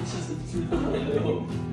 Okay,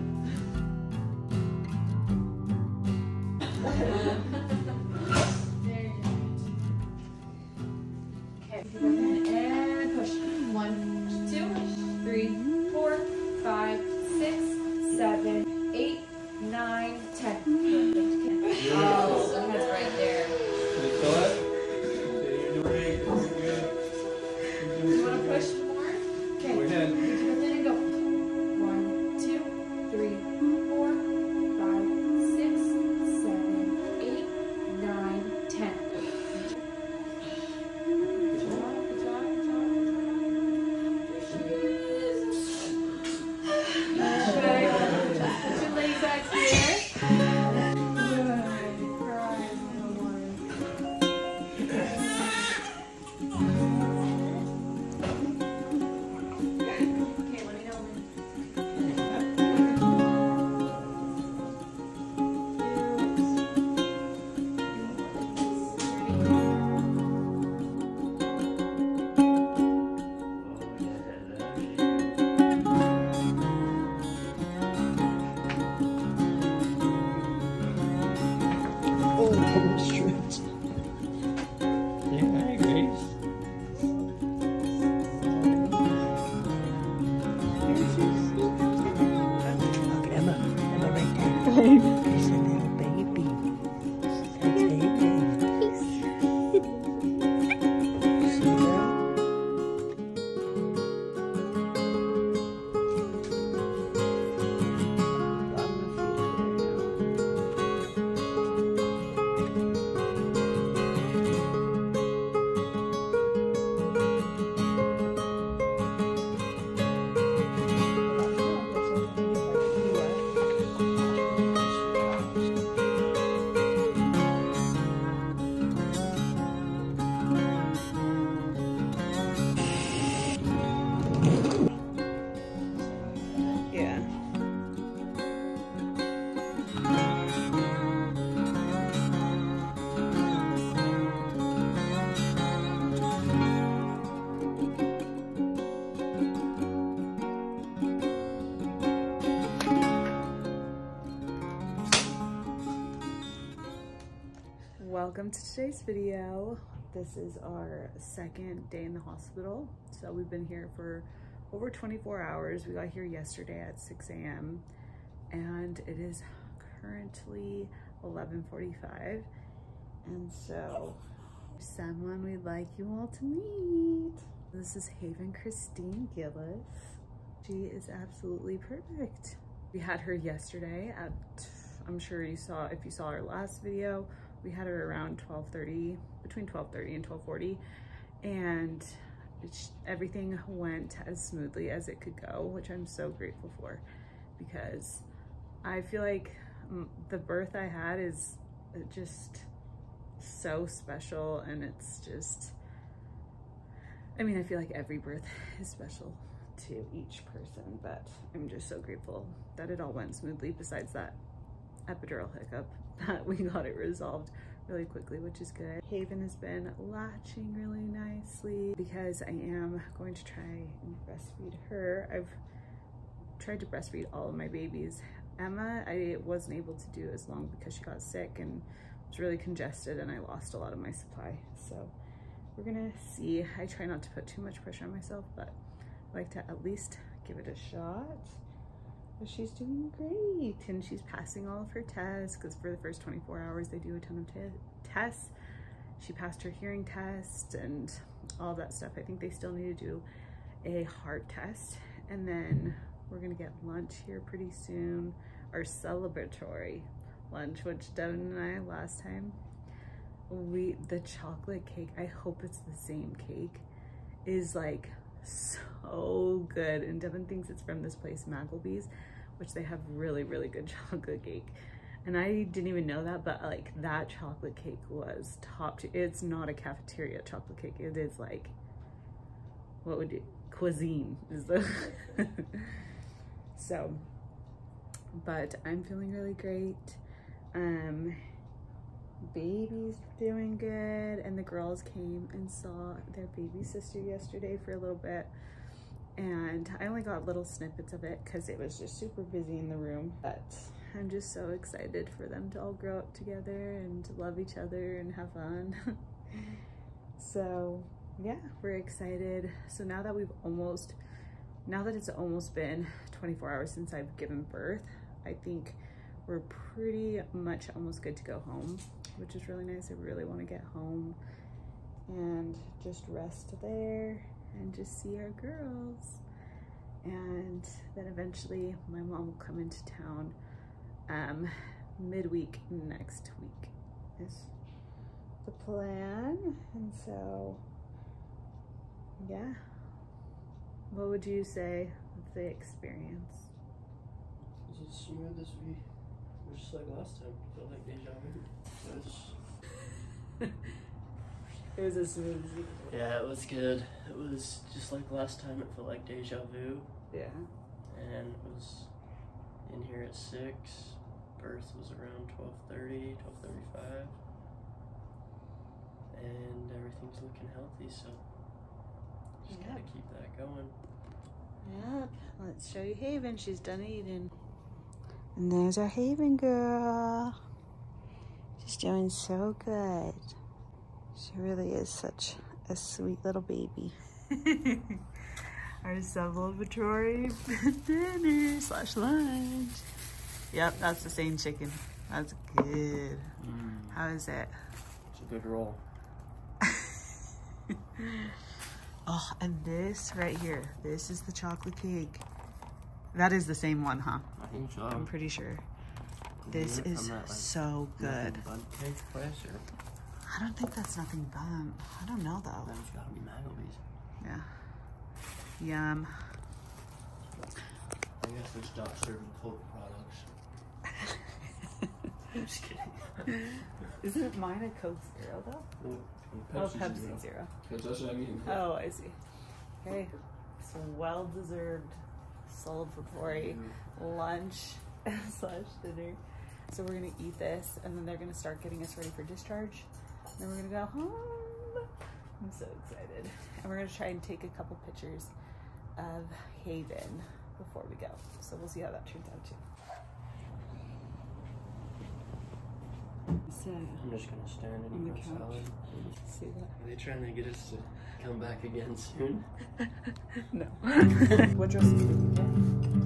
Welcome to today's video. This is our second day in the hospital. So we've been here for over 24 hours. We got here yesterday at 6 a.m. and it is currently 11.45. And so someone we'd like you all to meet. This is Haven Christine Gillis. She is absolutely perfect. We had her yesterday at, I'm sure you saw, if you saw our last video, we had her around 12.30, between 12.30 and 12.40. And everything went as smoothly as it could go, which I'm so grateful for because I feel like mm, the birth I had is uh, just so special and it's just, I mean, I feel like every birth is special to each person, but I'm just so grateful that it all went smoothly besides that epidural hiccup that we got it resolved really quickly, which is good. Haven has been latching really nicely because I am going to try and breastfeed her. I've tried to breastfeed all of my babies. Emma, I wasn't able to do as long because she got sick and was really congested and I lost a lot of my supply. So we're gonna see. I try not to put too much pressure on myself, but I like to at least give it a shot. But she's doing great and she's passing all of her tests because for the first 24 hours they do a ton of tests. She passed her hearing test and all that stuff. I think they still need to do a heart test and then we're gonna get lunch here pretty soon. Our celebratory lunch, which Devin and I last time, we, the chocolate cake, I hope it's the same cake, is like so good. And Devin thinks it's from this place, Magleby's, which they have really, really good chocolate cake. And I didn't even know that, but like that chocolate cake was top. It's not a cafeteria chocolate cake. It is like, what would you, cuisine is the, so, but I'm feeling really great. Um, baby's doing good and the girls came and saw their baby sister yesterday for a little bit and I only got little snippets of it because it was just super busy in the room. But I'm just so excited for them to all grow up together and love each other and have fun. so yeah, we're excited. So now that we've almost, now that it's almost been 24 hours since I've given birth, I think we're pretty much almost good to go home, which is really nice. I really want to get home and just rest there and just see our girls. And then eventually my mom will come into town um, midweek next week is the plan. And so, yeah. What would you say of the experience? Is it smooth as we were just like last time? Felt like deja vu. It was, a smooth yeah, it was good. It was just like last time. It felt like deja vu, Yeah. and it was in here at six. Birth was around 12:30, 12:35, and everything's looking healthy. So just gotta keep that going. Yep. Let's show you Haven. She's done eating. And there's our Haven girl. She's doing so good. She really is such a sweet little baby. our celebratory dinner slash lunch. Yep, that's the same chicken. That's good. Mm. How is it? It's a good roll. Oh, and this right here, this is the chocolate cake. That is the same one, huh? I think so. I'm pretty sure. This Yeah, is from that, like, so good. I don't think that's Nothing Bundt. I don't know though. that's gotta be Magleby's. Yeah. Yum. I guess they stopped serving Coke products. I'm just kidding. Isn't mine a Coke Zero though? No, oh, Pepsi oh, Pepsi Zero. Zero. That's what I mean. Oh, I see. Okay. So well deserved celebratory lunch slash dinner. So we're gonna eat this and then they're gonna start getting us ready for discharge. Then we're gonna go home. I'm so excited. And we're gonna try and take a couple pictures of Haven before we go. So we'll see how that turns out too. So, I'm just gonna stand and On eat the my couch. salad. see that? Are they trying to get us to come back again soon? No. what dress did you get?